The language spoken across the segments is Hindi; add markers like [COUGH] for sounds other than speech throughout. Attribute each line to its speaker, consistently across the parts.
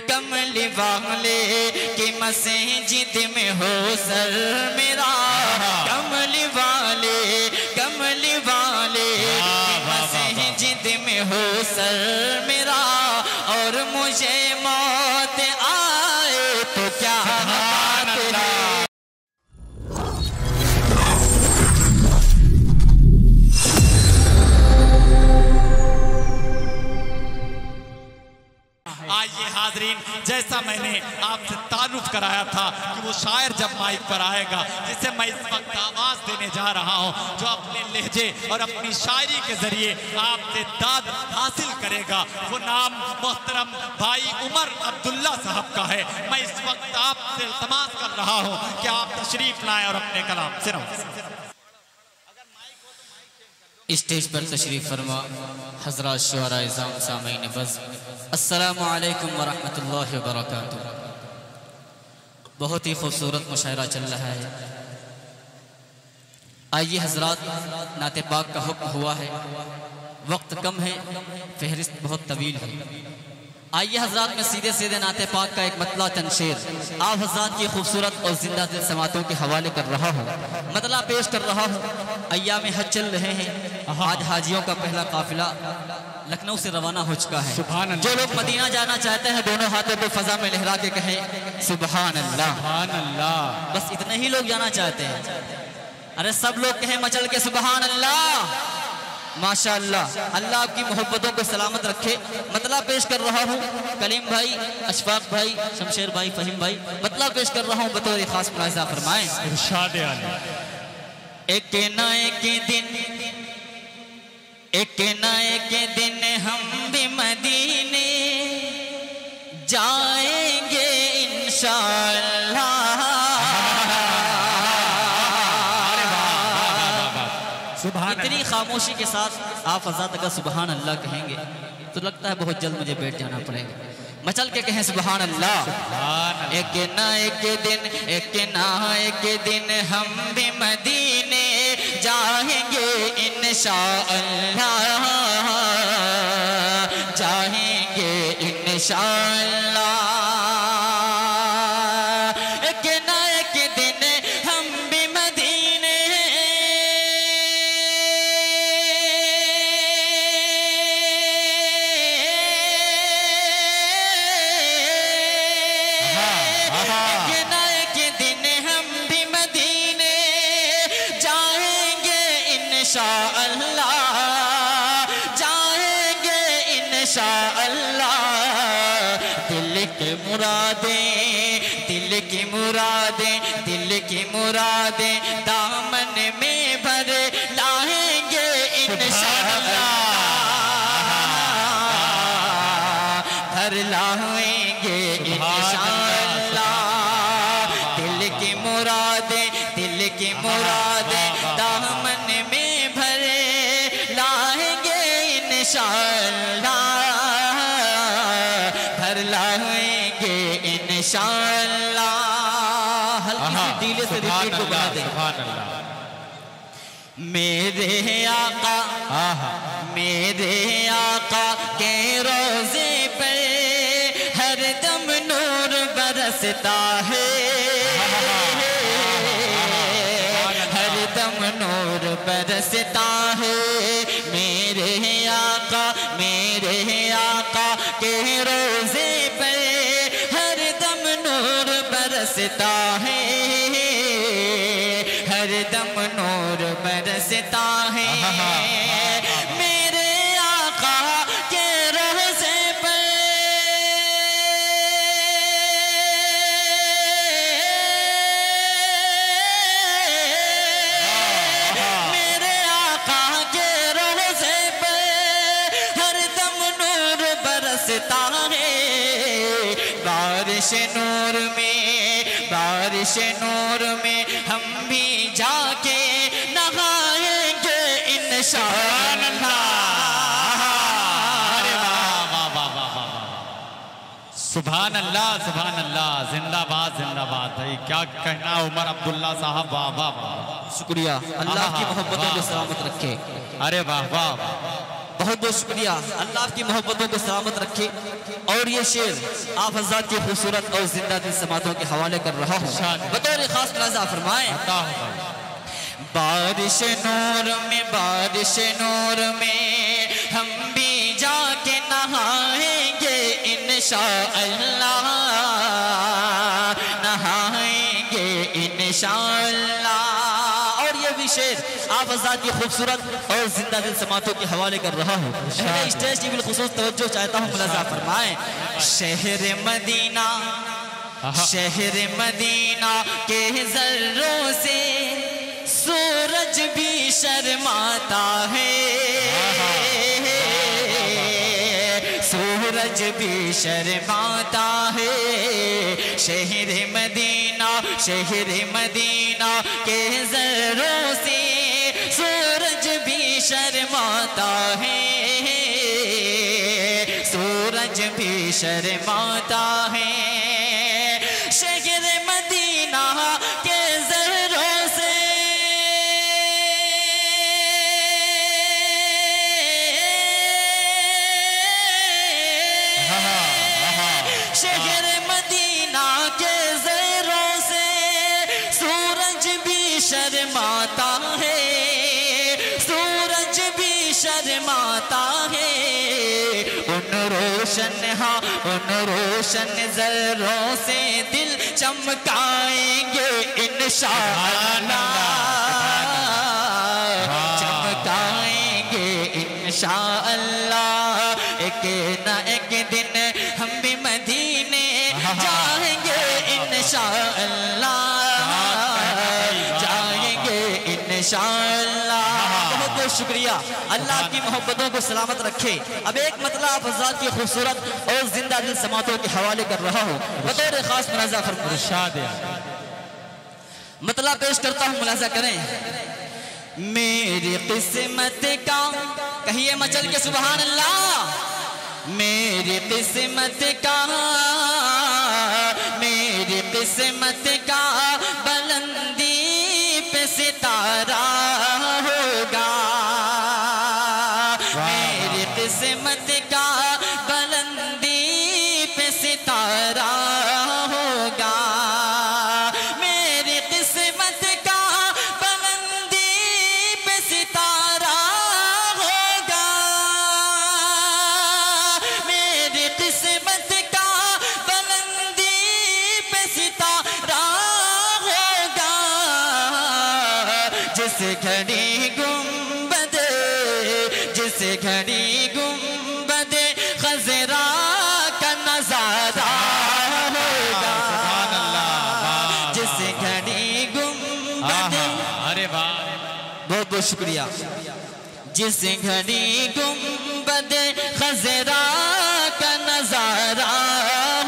Speaker 1: कमली वाले की मस्जिद में हो सर मेरा। कमली वाले कमली वाले की मस्जिद में हो सर मेरा।
Speaker 2: हाजरीन जैसा मैंने आपसे तारुफ कराया था कि वो शायर जब माइक पर आएगा, जिसे मैं इस वक्त आवाज़ देने जा रहा हूँ, जो अपने लहजे और अपनी शायरी के ज़रिए आपसे दाद हासिल करेगा, वो नाम मोहतरम भाई उमर अब्दुल्ला साहब का है। मैं इस वक्त आपसे इल्तमास कर रहा हूँ कि आप तशरीफ़ लाएँ और अपने कलाम सुनाओ
Speaker 1: स्टेज पर तशरीफ़ फरमा, हज़रत शुरा सामीन बज़। अस्सलाम वालेकुम वरहमतुल्लाहि वबरकातुहू बहुत ही खूबसूरत मुशायरा चल रहा है। आइए हजरात, नाते पाक का हुक्म हुआ है। वक्त कम है, फहरिस्त बहुत तवील है। आइए हज़रत में सीधे सीधे नाते पाक का एक मतला तनशेर। आप हज़रत की खूबसूरत और ज़िंदा दिल समातों के हवाले कर रहा हूँ। मतला पेश कर रहा हूँ। अय्याम हज चल रहे हैं। आज हाजियों का पहला काफिला लखनऊ से रवाना हो चुका है। जो लोग मदीना जाना चाहते हैं दोनों हाथों को फजा में लहरा के कहें सुबहान अल्लाह। बस इतने ही लोग जाना चाहते हैं। अरे सब लोग कहें मचल के सुबहान अल्लाह। माशा अल्लाह आपकी मोहब्बतों को सलामत रखे। मतला पेश कर रहा हूँ कलीम भाई अशफाक भाई शमशेर भाई फहीम भाई। मतला पेश कर रहा हूँ बतौर खास मुलाजा फरमाए। एक न एक दिन एक न एक दिन हम भी मदीने जाएँगे इंशाअल्लाह खामोशी के साथ आप आज़ाद अगर सुबहान अल्लाह कहेंगे तो लगता है बहुत जल्द मुझे बैठ जाना पड़ेगा। मचल के कहें सुबहान अल्लाह एक ना एक दिन एक ना एक दिन हम भी मदीने जाएँगे इंशाअल्लाह। जाएँगे इंशाअल्लाह। मुरादें दिल की मुरादें दामन मेरे आका मेरे आका के रोज़े पे हर दम नूर बरसता है। हर दम नूर बरसता है। मेरे आका मेरे आका के रोज़े पे हर दम नूर बरसता है। बरसता है। मेरे आका के रोज़े पे मेरे आका के रोज़े पे हर दम नूर बरसता है। बारिश नूर में बारिश नूर में हम भी
Speaker 2: सुभान अल्लाह सुभान अल्लाह जिंदाबाद जिंदाबाद भाई क्या कहना उमर अब्दुल्ला साहब वाह वाह वाह
Speaker 1: शुक्रिया अल्लाह की मोहब्बतों को सलामत रखे
Speaker 2: अरे वाह वाह
Speaker 1: बहुत बहुत शुक्रिया अल्लाह आपकी मोहब्बतों को सलामत रखे और ये शेर आप हजरात की खूबसूरत और ज़िंदा दिल समातों के हवाले कर रहा हूँ बतौर खास फरमाए बारिश नूर में बारिश नूर में। हम भी जाके नहाएँगे इंशाअल्लाह। नहाएँगे इंशाअल्लाह। और ये भी शेर आप आज़ाद की खूबसूरत और ज़िंदा दिल समातों के हवाले कर रहा हूँ। स्टेज की बिलखसूस तवज्जो चाहता हूँ मुलाजा फरमाए। शहर मदीना शहर मदीना के जर्रों से सूरज भी शर्माता है। सूरज भी शर्माता है। शहर मदीना शहर मदीना के जरों से सूरज भी शर्माता है। सूरज भी शर्माता है। रोशन हाँ उन रोशन जरों से दिल चमकाएँगे इंशाअल्लाह चमकाएँगे इंशाअल्लाह एक न एक दिन हम भी मदीने जाएँगे इन इंशाअल्लाह जाएँगे बहुत बहुत शुक्रिया। अल्लाह की मोहब्बतों को सलामत रखे। अब एक मतलब आप हजरात की खूबसूरत और ज़िंदा दिल समातों के हवाले कर रहा हूँ। बतौर खास मुलाजा फरमा मतलब पेश करता हूँ मुलाजा करें। मेरी किस्मत का कहिए मचल के सुबह अल्लाह मेरी किस्मत का मेरी किस्मत जिस घड़ी गुंबद जिस घड़ी गुंबद खजरा का नज़ारा होगा। जिस घड़ी गुंबद
Speaker 2: अरे वाह।
Speaker 1: बहुत बहुत शुक्रिया। जिस घड़ी गुंबद खजरा का नज़ारा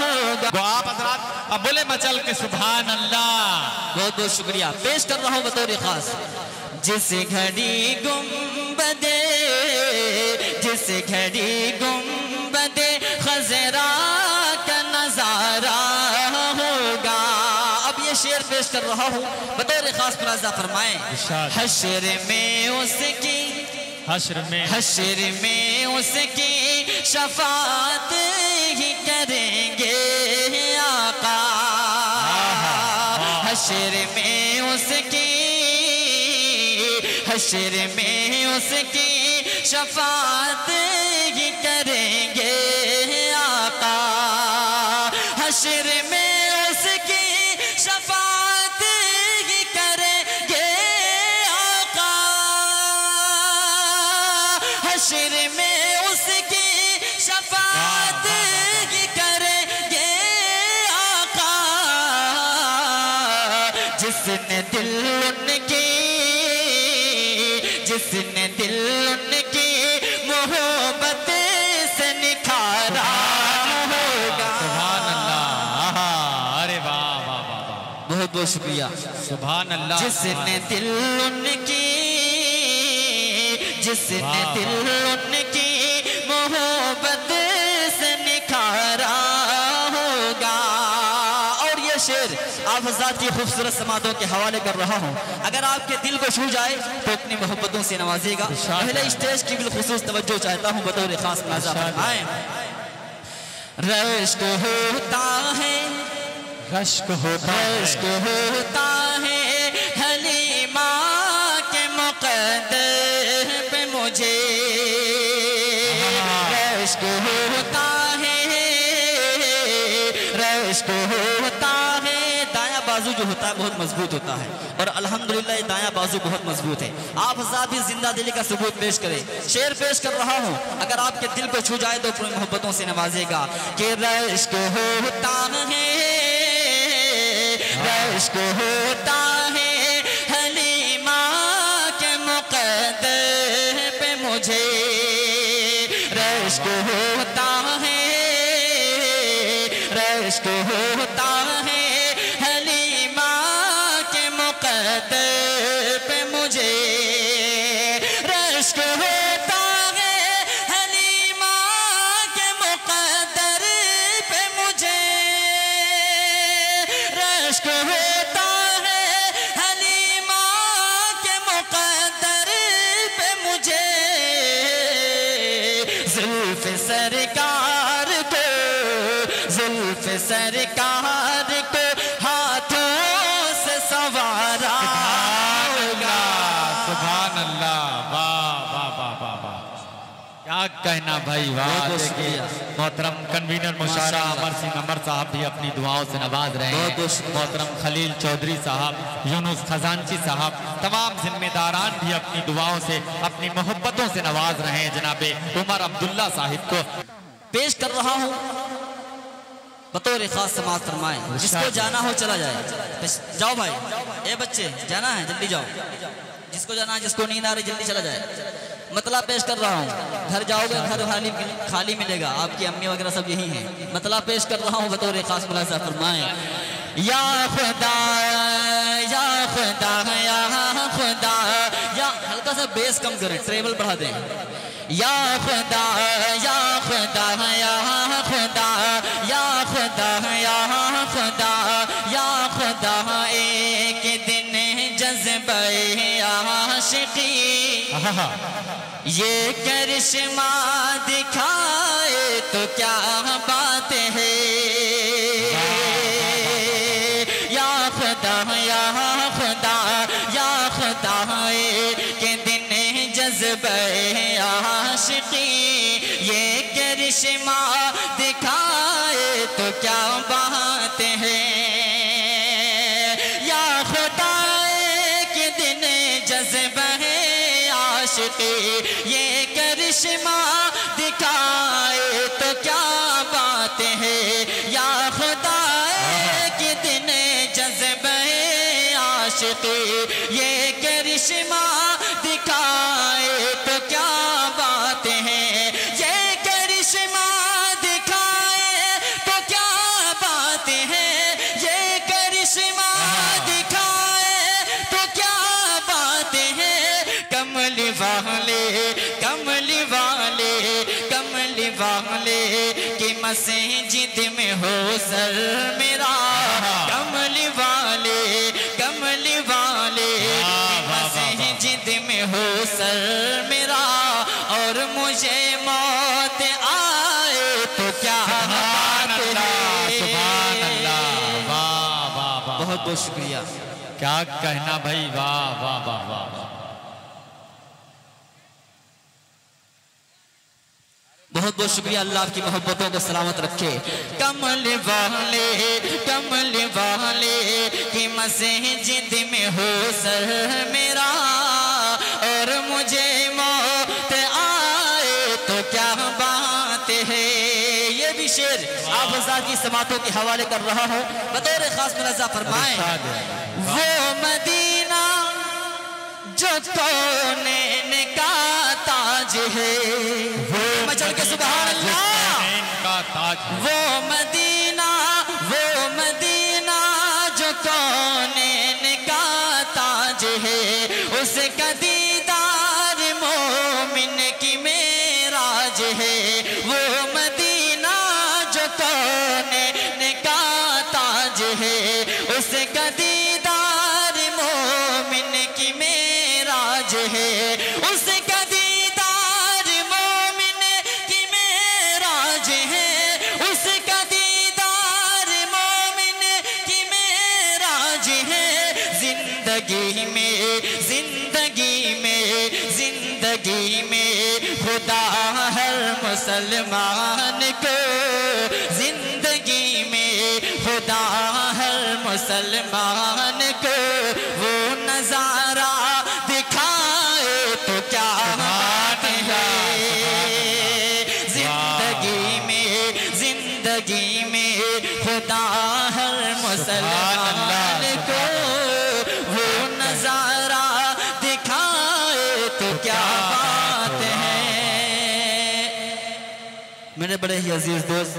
Speaker 1: होगा।
Speaker 2: आप हजरात अब बोले मचल के सुभान अल्लाह
Speaker 1: बहुत बहुत शुक्रिया। पेश कर रहा हूँ बतौर खास। जिस घड़ी गुंबद जिस घड़ी गुंबद खजरा का नज़ारा होगा। अब ये शेर पेश कर रहा हूँ। बतौर खास मुलाजा फरमाए। हशर में उसकी
Speaker 2: हशर में।
Speaker 1: हशर में उसकी शफात ही करेंगे। हशर में उसकी हशर में उसकी शफात ही करेंगे आका। हशर में जिसने दिल उनकी जिसने दिल उनकी मोहब्बत से निखारा होगा।
Speaker 2: अल्लाह अरे वाह वाह वाह
Speaker 1: बहुत बहुत शुक्रिया।
Speaker 2: सुभान अल्लाह
Speaker 1: जिसने दिल उनकी जिसने दिल उनकी हजरात की खूबसूरत समातों के हवाले कर रहा हूँ। अगर आपके दिल को छू जाए तो अपनी मोहब्बतों से नवाजेगा पहले स्टेज की बिलखसूस तवज्जो चाहता हूँ बतौर खास नाजा फरमाएँ। रश्क होता है।
Speaker 2: रश्क होता
Speaker 1: रश्क होता है। होता है, बहुत मज़बूत होता है। और अल्हम्दुलिल्लाह, ये दाया बाजू बहुत मज़बूत है। आप हज़ार भी ज़िंदा दिली का सबूत पेश करें। शेर पेश कर रहा हूँ। अगर आपके दिल को छू जाए तो अपनी मोहब्बतों से नवाजेगा। कि रश्क होता है, रश्क होता है। मुकद्दर बहुत
Speaker 2: देखिए।
Speaker 1: शुक्रिया।
Speaker 2: मोहतरम कन्वीनर मुशारा अमर सिंह अमर साहब भी अपनी दुआओं से नवाज़ रहे हैं। मोहतरम खलील चौधरी साहब यूनुस खजानची साहब तमाम जिम्मेदारान भी अपनी दुआओं से अपनी मोहब्बतों से नवाज़ रहे हैं जनाबे उमर अब्दुल्ला साहिब को।
Speaker 1: पेश कर रहा हूँ। बतौर खास समाज फरमाए जिसको जाना हो चला जाए। जाओ भाई। ए बच्चे जाना है जल्दी जाओ। जिसको जाना है जिसको नींद आ रही जल्दी चला जाए। मतलब पेश कर रहा हूँ। घर जाओगे, घर खाली खाली मिलेगा। आपकी अम्मी वगैरह सब यही हैं। मतलब पेश कर रहा हूँ, बतौर खास मुलाजा फरमाए। या खुदा या खुदा या खुदा, या हल्का सा बेस कम करें ट्रेबल बढ़ा दें। या खुदा या खुदा या खुदा या खुदा या खुदा या खुदा, एक दिन जज्बे आशिकी। [LAUGHS] ये करिश्मा दिखाए तो क्या बात है? या खुदा या खुदा या खुदा के दिन जज्बे आशिकी। ये करिश्मा दिखाए तो क्या बात है आशिकी ये करिश्मा दिखाए तो क्या बात है? या खुदा के दिन जज्बे आशते ये करिश्मा दिखाए तो मस्जिद में हो सर मेरा। कमली वाले कमली वाले मस्जिद में हो सर मेरा। और मुझे मौत आए तो क्या बहुत बहुत शुक्रिया।
Speaker 2: क्या कहना भाई? वाह वाह वाह वाह।
Speaker 1: बहुत बहुत शुक्रिया अल्लाह आपकी मोहब्बतों को सलामत रखे। कमल वाले कमल वाले की मस्जिद में हो सर मेरा और मुझे मौत आए तो क्या बात है? ये भी शेर आप हज़ार की समातों के हवाले कर रहा हूँ। बतौर खास मुलाजा फरमाए। वो मदीना जो कोने का ताज है वो मचल के सुबह वो मदीना मुसलमान को ज़िंदगी में खुदा हर मुसलमान को वो नज़ारा दिखाए तो क्या बात है? ज़िंदगी में ज़िंदगी में खुदा हर मुसलमान बड़े ही अज़ीज़ दोस्त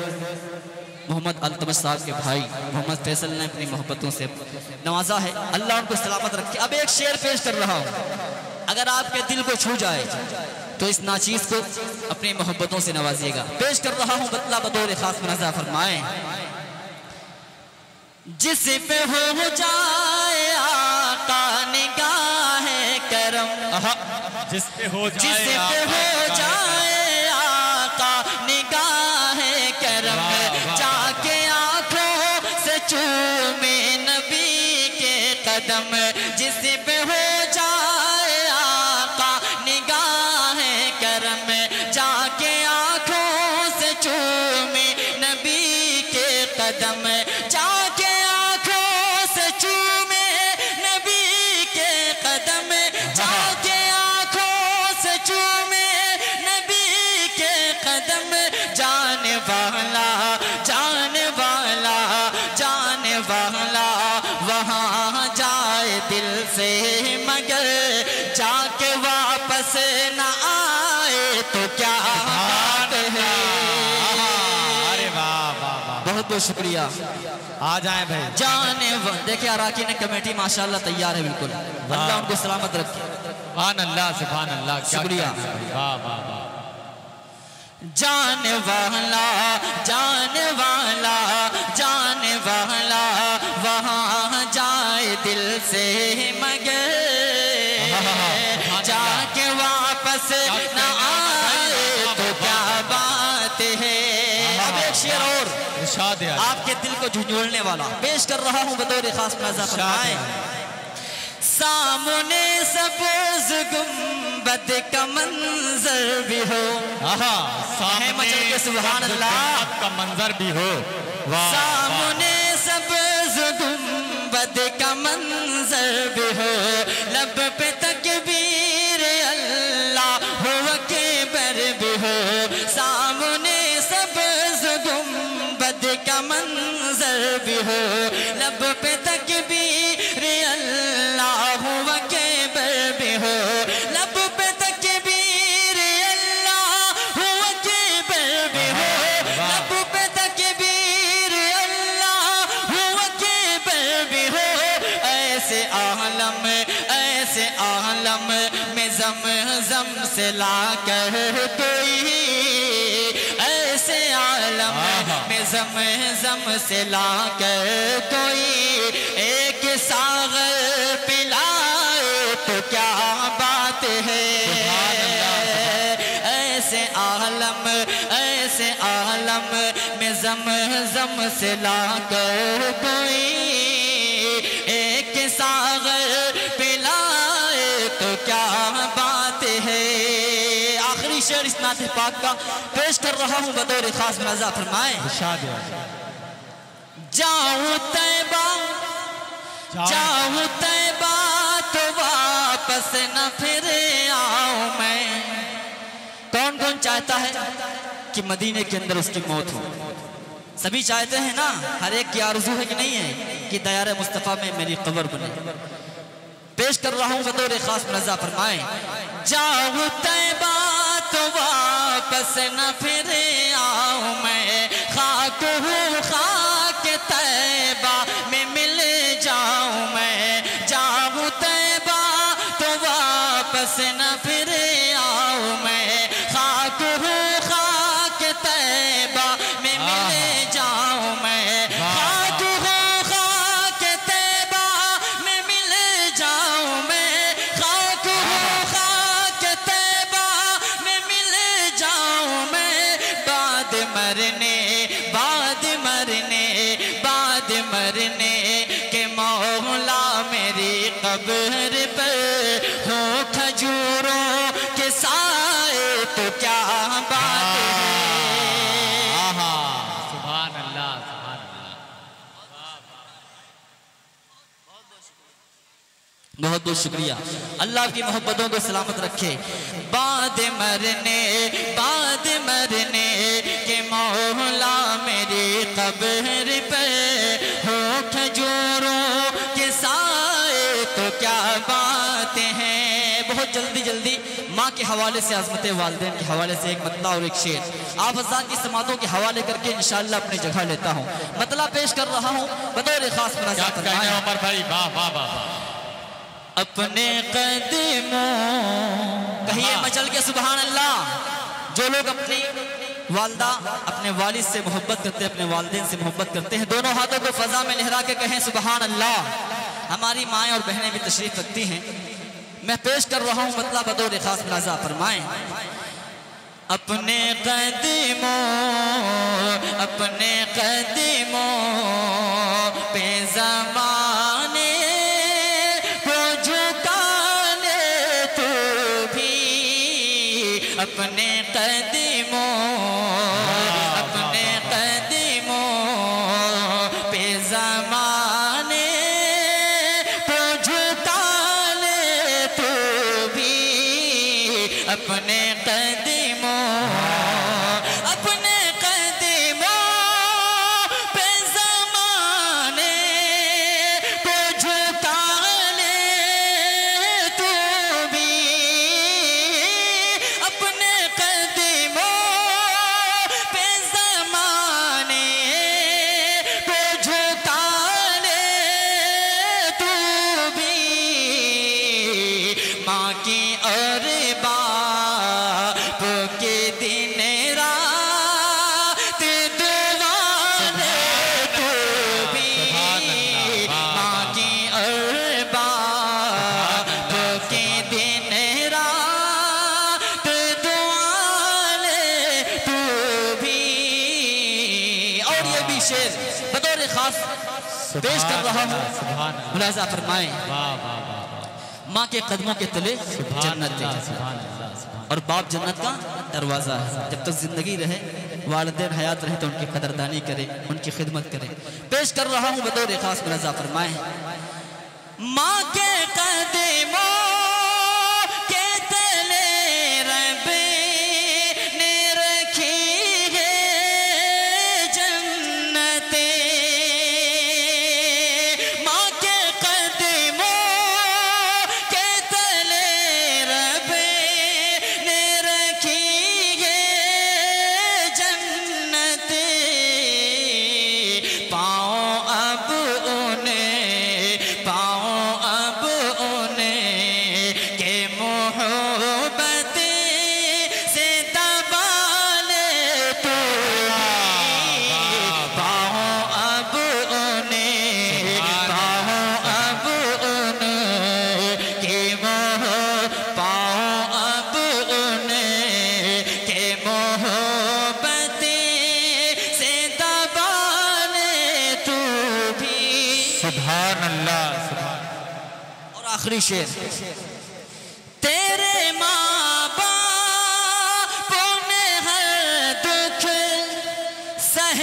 Speaker 1: मोहम्मद अल्तमश साहब के भाई मोहम्मद फैसल ने अपनी मोहब्बतों से नवाजा है। अल्लाह उनको सलामत रखे। अब एक शेर पेश कर रहा हूँ। अगर आपके दिल को छू जाए तो इस नाचीज को अपनी मोहब्बतों से नवाजिएगा। पेश कर रहा हूँ बतला बतौर खास मुनाजा फरमाए। जिस पे हो जाए आका निगाह करम।
Speaker 2: जिस पे हो
Speaker 1: जिस
Speaker 2: जाए
Speaker 1: पे हो जिस क्या बात है।
Speaker 2: अरे वाह वाह वाह।
Speaker 1: बहुत बहुत शुक्रिया।
Speaker 2: आ जाए भाई।
Speaker 1: जाने व- देखिए अराकी ने कमेटी माशाल्लाह तैयार है बिल्कुल। अल्लाह उनको सलामत रखे।
Speaker 2: सुभान अल्लाह सुभान अल्लाह
Speaker 1: शुक्रिया।
Speaker 2: वाह वाह वाह।
Speaker 1: जान वाला जान वाला जान वाला वहाँ जाए दिल से मगर को झुंझोड़ने वाला। पेश कर रहा हूँ बतौर खास मज़ा फरमाए सामने सब्ज गुंबद का मंजर भी हो।
Speaker 2: आहा
Speaker 1: है मचल के अल्लाह।
Speaker 2: का मंजर भी हो।
Speaker 1: सामने सब्ज गुंबद का मंजर भी हो। लब पे तकबीर अल्लाह का मंजर भी हो। लब पे तकबीर अल्लाह के बर भी हो। लब पे तकबीर अल्लाह हो के बर भी हो। लब पे तकबीर अल्लाह हो के बर भी हो। ऐसे आलम ऐसे आलम में जम जम से ला कर कोई में जम जम से ला कर कोई एक सागर पिलाए तो क्या बात है? ऐसे आलम ऐसे आलम में जम जम से ला कर कोई नात पाक का पेश कर रहा हूँ बतौर खास मज़ा फरमाए। जाऊँ तैबा जाऊँ। तैबा तो वापस न फिर आऊँ मैं। कौन कौन चाहता है कि मदीने के अंदर उसकी मौत हो? सभी चाहते हैं ना हर एक की आरज़ू है कि नहीं है कि दयार मुस्तफ़ा में मेरी कब्र बने। पेश कर रहा हूँ बतौर खास मज़ा फरमाए। जाऊँ तैबा तो वापस न फिर आऊँ मैं। खाक हूँ, खाक तैबा में मिल जाऊँ मैं। जाऊँ तैबा तो वापस न फिर हो खजूरों के साए तो क्या बात है?
Speaker 2: सुभान अल्लाह सुभान अल्लाह
Speaker 1: बहुत बहुत शुक्रिया। अल्लाह की मोहब्बतों को सलामत रखे। बाद मरने बाद मरने के मौला मेरे कब्र पे जल्दी जल्दी माँ के हवाले से अजमत वालदेन के हवाले से एक मतला और एक शेर। आप हज़ार की समातों के हवाले करके इंशाल्लाह अपनी जगह लेता हूँ। मतला पेश कर रहा हूँ बतौर खास। अपने कहिए मचल के सुबहान अल्लाह जो लोग अपनी वालदा अपने वालिद से मोहब्बत करते हैं अपने वालदेन से मोहब्बत करते हैं दोनों हाथों को फजा में लहरा के कहें सुबहान अल्लाह हमारी माएँ और बहनें भी तशरीफ़ रखती हैं। मैं पेश कर रहा हूँ मतलब बदौर खास नाजा फरमाए। अपने कदमों अपने कदमों पे जमाने कदमों शेर बतौर खास पेश कर रहा हूँ। मुलाजा फरमाएँ। माँ के कदमों के तले जन्नत और बाप जन्नत का दरवाज़ा है। जब तक ज़िंदगी रहे वालदेन हयात रहे तो उनकी कदरदानी करे उनकी खिदमत करे। पेश कर रहा हूँ बतौर खास मुलाजा फरमाए। माँ के कदमों शेर तेरे माँ बाप हर दुख सह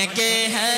Speaker 1: उनके हर